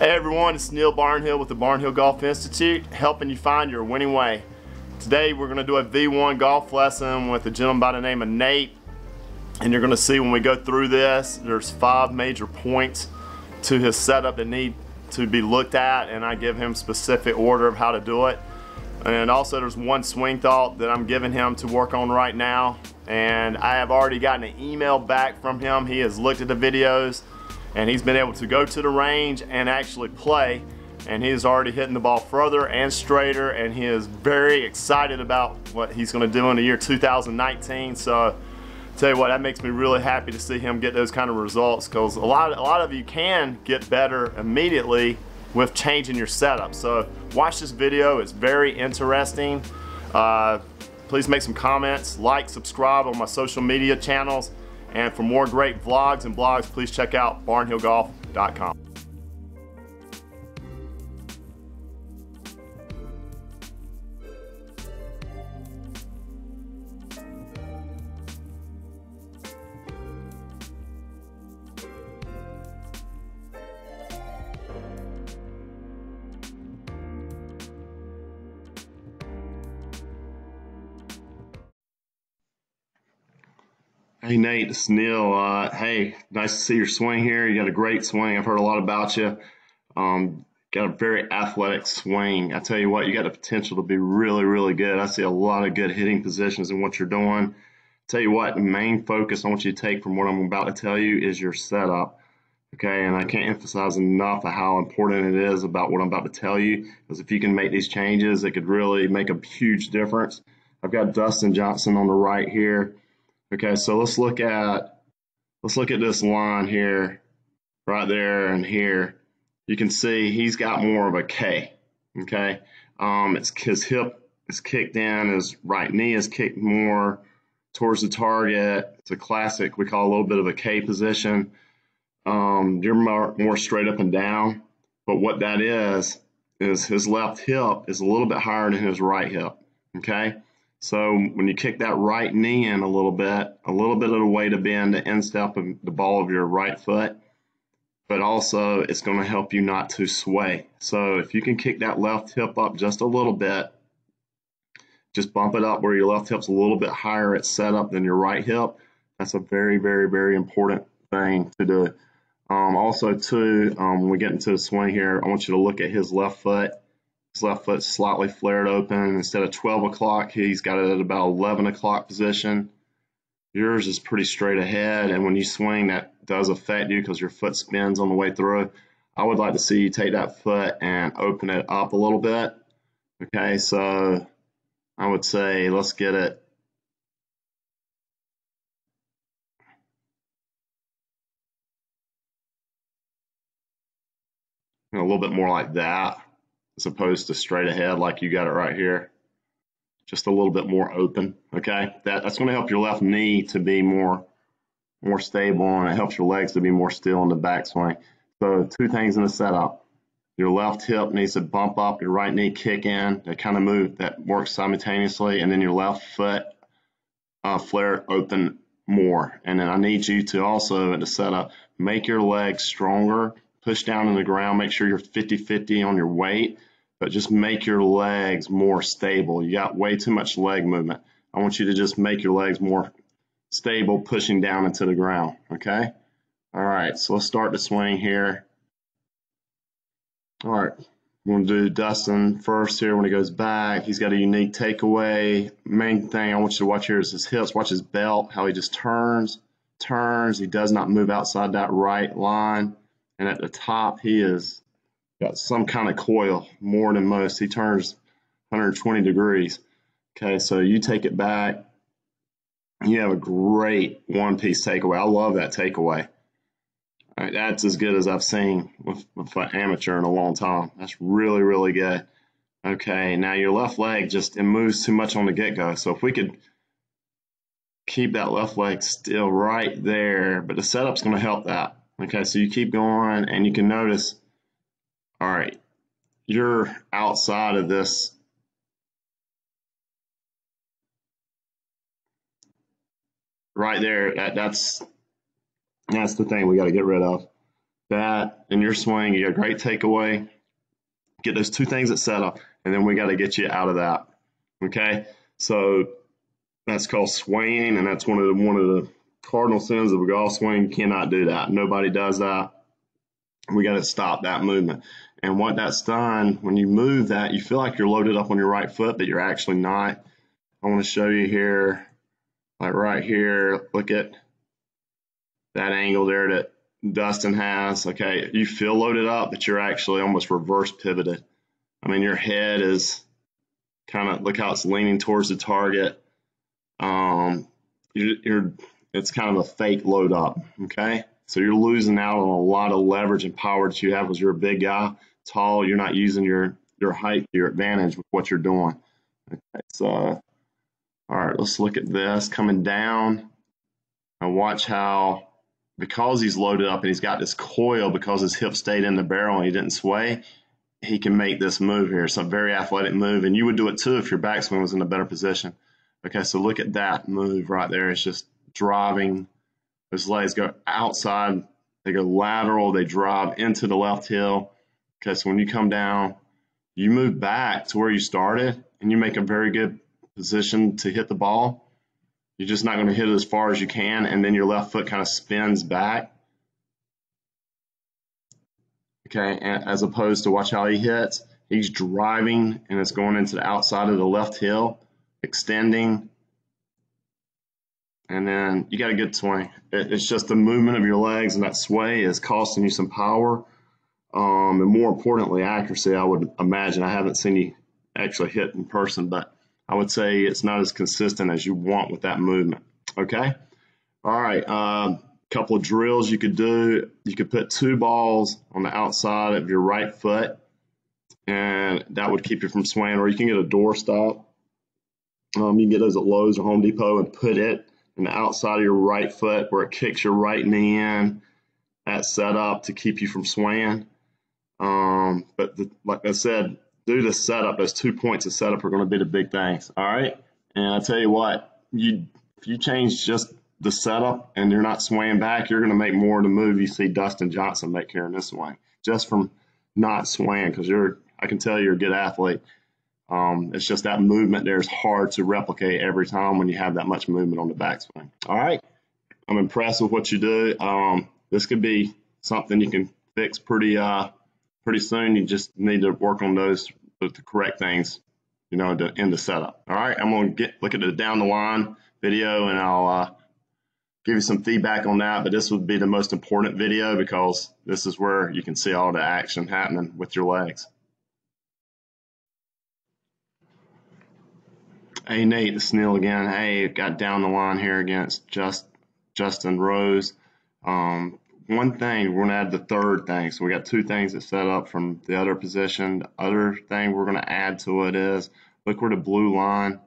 Hey everyone, it's Neil Barnhill with the Barnhill Golf Institute, helping you find your winning way. Today we're going to do a V1 golf lesson with a gentleman by the name of Nate. And you're going to see when we go through this, there's five major points to his setup that need to be looked at and I give him specific order of how to do it. And also there's one swing thought that I'm giving him to work on right now. And I have already gotten an email back from him. He has looked at the videos and he's been able to go to the range and actually play. And he is already hitting the ball further and straighter. And he is very excited about what he's going to do in the year 2019 so tell you what that makes me really happy to see him get those kind of results because a lot a lot of you can get better immediately with changing your setup. So watch this video. It's very interesting. Uh, please make some comments like subscribe on my social media channels and for more great vlogs and blogs, please check out barnhillgolf.com. Hey Nate, it's Neil. Uh, hey, nice to see your swing here. You got a great swing. I've heard a lot about you. Um, got a very athletic swing. I tell you what, you got the potential to be really, really good. I see a lot of good hitting positions in what you're doing. Tell you what, the main focus I want you to take from what I'm about to tell you is your setup. Okay, and I can't emphasize enough how important it is about what I'm about to tell you. Because if you can make these changes, it could really make a huge difference. I've got Dustin Johnson on the right here. Okay, so let's look at let's look at this line here, right there and here. You can see he's got more of a K. Okay, um, it's his hip is kicked in, his right knee is kicked more towards the target. It's a classic we call a little bit of a K position. Um, you're more, more straight up and down, but what that is is his left hip is a little bit higher than his right hip. Okay. So when you kick that right knee in a little bit, a little bit of the way to bend the instep of the ball of your right foot, but also it's going to help you not to sway. So if you can kick that left hip up just a little bit, just bump it up where your left hip's a little bit higher at setup than your right hip. That's a very, very, very important thing to do. Um, also, too, um, when we get into the swing here, I want you to look at his left foot his left foot slightly flared open. Instead of 12 o'clock, he's got it at about 11 o'clock position. Yours is pretty straight ahead, and when you swing, that does affect you because your foot spins on the way through. I would like to see you take that foot and open it up a little bit. Okay, so I would say let's get it a little bit more like that as opposed to straight ahead like you got it right here. Just a little bit more open, okay? That, that's going to help your left knee to be more more stable and it helps your legs to be more still in the backswing. So two things in the setup. Your left hip needs to bump up, your right knee kick in. That kind of move that works simultaneously, and then your left foot uh, flare open more. And then I need you to also in the setup make your legs stronger push down in the ground, make sure you're 50-50 on your weight, but just make your legs more stable. You got way too much leg movement. I want you to just make your legs more stable, pushing down into the ground, okay? All right, so let's start the swing here. All right, we're gonna do Dustin first here when he goes back. He's got a unique takeaway. Main thing I want you to watch here is his hips. Watch his belt, how he just turns, turns. He does not move outside that right line and at the top he is got some kind of coil more than most. He turns 120 degrees. Okay, so you take it back. You have a great one piece takeaway. I love that takeaway. Right, that's as good as I've seen with, with an amateur in a long time. That's really, really good. Okay, now your left leg just it moves too much on the get go. So if we could keep that left leg still right there, but the setup's going to help that. Okay, so you keep going and you can notice, all right, you're outside of this right there. That, that's that's the thing we got to get rid of. that in your swing. You got a great takeaway. Get those two things at setup, and then we got to get you out of that. Okay, so that's called swaying, and that's one of the one of the cardinal sins of a golf swing. Cannot do that. Nobody does that. We got to stop that movement. And what that's done, when you move that, you feel like you're loaded up on your right foot, but you're actually not. I want to show you here, like right here, look at that angle there that Dustin has. Okay, you feel loaded up, but you're actually almost reverse pivoted. I mean, your head is kind of, look how it's leaning towards the target. Um, you're, you're, it's kind of a fake load up, okay? So you're losing out on a lot of leverage and power that you have as you're a big guy tall, you're not using your your height to your advantage with what you're doing. Okay, so all right, let's look at this coming down and watch how because he's loaded up and he's got this coil because his hip stayed in the barrel and he didn't sway, he can make this move here. It's a very athletic move, and you would do it too if your backswing was in a better position. Okay, so look at that move right there. It's just driving. Those legs go outside, they go lateral, they drive into the left heel. Okay, so when you come down, you move back to where you started and you make a very good position to hit the ball. You're just not going to hit it as far as you can, and then your left foot kind of spins back. Okay, as opposed to watch how he hits. He's driving and it's going into the outside of the left heel, extending, and then you got a good swing. It's just the movement of your legs and that sway is costing you some power um, and more importantly, accuracy. I would imagine. I haven't seen you actually hit in person, but I would say it's not as consistent as you want with that movement. Okay. All right. A um, couple of drills you could do. You could put two balls on the outside of your right foot, and that would keep you from swaying. Or you can get a door stop. Um, you can get those at Lowe's or Home Depot and put it on the outside of your right foot where it kicks your right knee in. That set up to keep you from swaying. Um, but the, like I said, do the setup. Those two points of setup are going to be the big things. All right. And I tell you what, you if you change just the setup and you're not swaying back, you're going to make more of the move you see Dustin Johnson make here in this swing, just from not swaying. Because you're, I can tell you're a good athlete. Um, it's just that movement there is hard to replicate every time when you have that much movement on the backswing. All right. I'm impressed with what you do. Um, this could be something you can fix pretty uh, pretty soon you just need to work on those the correct things, you know, to, in the setup. All right, I'm gonna get look at the down the line video and I'll uh, give you some feedback on that. But this would be the most important video because this is where you can see all the action happening with your legs. Hey Nate, it's Neil again. Hey, got down the line here against just Justin Rose. Um, one thing, we're to add the third thing. So we got two things that set up from the other position. The other thing we're going to add to it is, look where the blue line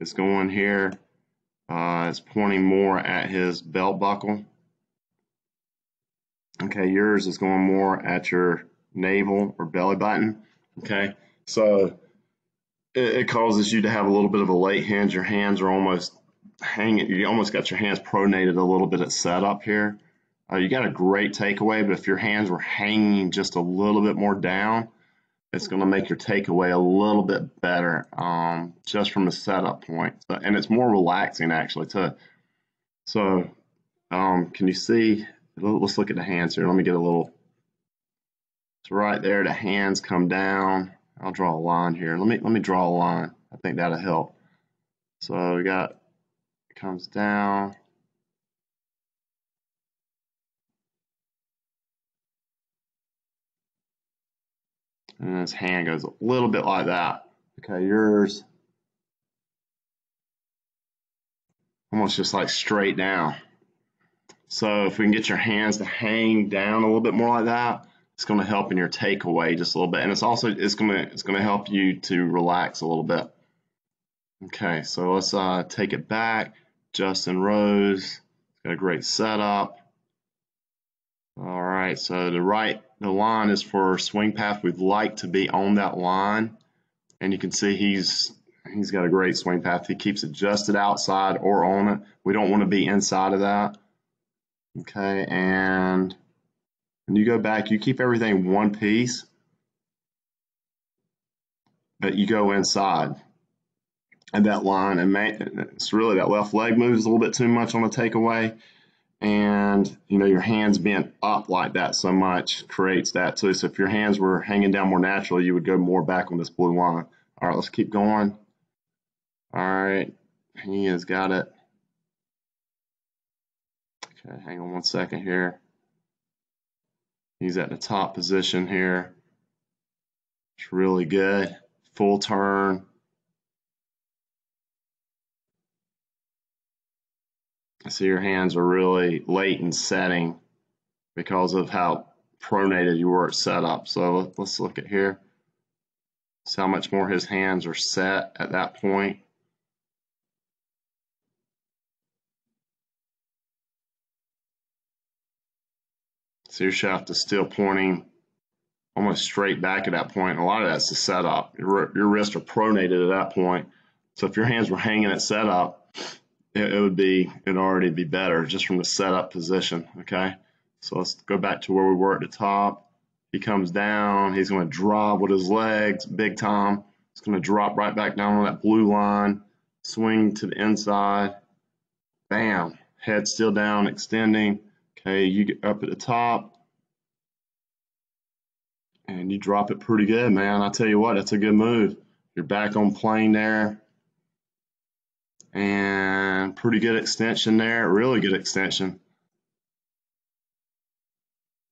is going here. Uh, it's pointing more at his belt buckle. Okay, yours is going more at your navel or belly button. Okay, so it, it causes you to have a little bit of a late hinge. Your hands are almost hanging. You almost got your hands pronated a little bit at setup here. Uh, you got a great takeaway, but if your hands were hanging just a little bit more down, it's going to make your takeaway a little bit better um, just from the setup point. So, and it's more relaxing actually too. So um, can you see? Let's look at the hands here. Let me get a little. It's right there. The hands come down. I'll draw a line here. Let me let me draw a line. I think that'll help. So we got comes down. And his hand goes a little bit like that. Okay, yours almost just like straight down. So if we can get your hands to hang down a little bit more like that, it's going to help in your takeaway just a little bit. And it's also it's going to it's going to help you to relax a little bit. Okay, so let's uh, take it back. Justin Rose got a great setup. All right, so the right the line is for swing path. We'd like to be on that line. And you can see he's he's got a great swing path. He keeps adjusted outside or on it. We don't want to be inside of that. Okay, and When you go back, you keep everything one piece, but you go inside. And that line and it's really that left leg moves a little bit too much on the takeaway. And you know your hands being up like that so much creates that too. So if your hands were hanging down more naturally you would go more back on this blue line. All right let's keep going. All right he has got it. Okay hang on one second here he's at the top position here it's really good full turn I see your hands are really late in setting because of how pronated you were at setup. So let's look at here. See how much more his hands are set at that point. So your shaft is still pointing almost straight back at that point. A lot of that's the setup. Your, your wrists are pronated at that point. So if your hands were hanging at setup, it, it would be it'd already be better just from the setup position. Okay, so let's go back to where we were at the top. He comes down. He's going to drop with his legs, big time. It's going to drop right back down on that blue line, swing to the inside. Bam. Head still down, extending. Okay, you get up at the top. And you drop it pretty good, man. I tell you what, that's a good move. You're back on plane there and pretty good extension there, really good extension.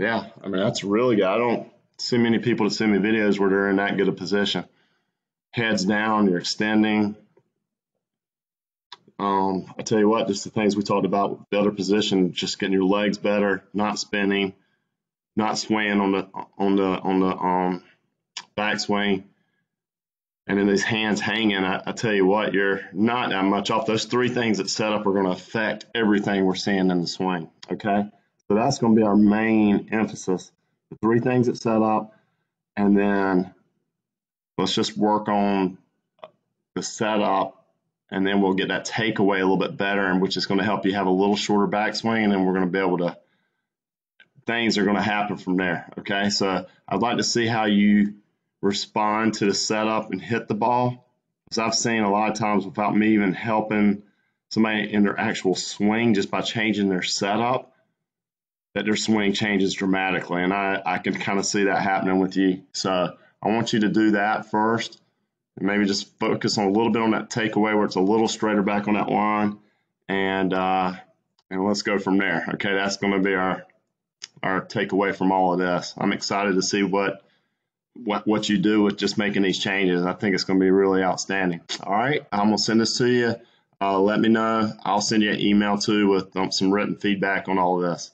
Yeah, I mean, that's really good. I don't see many people to send me videos where they're in that good a position. Heads down, you're extending. Um, I tell you what, just the things we talked about, the other position, just getting your legs better, not spinning, not swaying on the on the on the um, backswing, and then these hands hanging, I, I, tell you what, you're not that much off. Those three things that set up are going to affect everything we're seeing in the swing. Okay, so that's going to be our main emphasis. The three things that set up, and then let's just work on the setup, and then we'll get that takeaway a little bit better, and which is going to help you have a little shorter backswing, and then we're going to be able to things are going to happen from there. Okay, so I'd like to see how you respond to the setup and hit the ball. Because I've seen a lot of times without me even helping somebody in their actual swing just by changing their setup, that their swing changes dramatically. And I, I can kind of see that happening with you. So I want you to do that first. And maybe just focus on a little bit on that takeaway where it's a little straighter back on that line. And uh, and let's go from there. Okay, that's going to be our our takeaway from all of this. I'm excited to see what what what you do with just making these changes. I think it's going to be really outstanding. All right, I'm gonna send this to you. Uh, let me know. I'll send you an email too with um, some written feedback on all of this.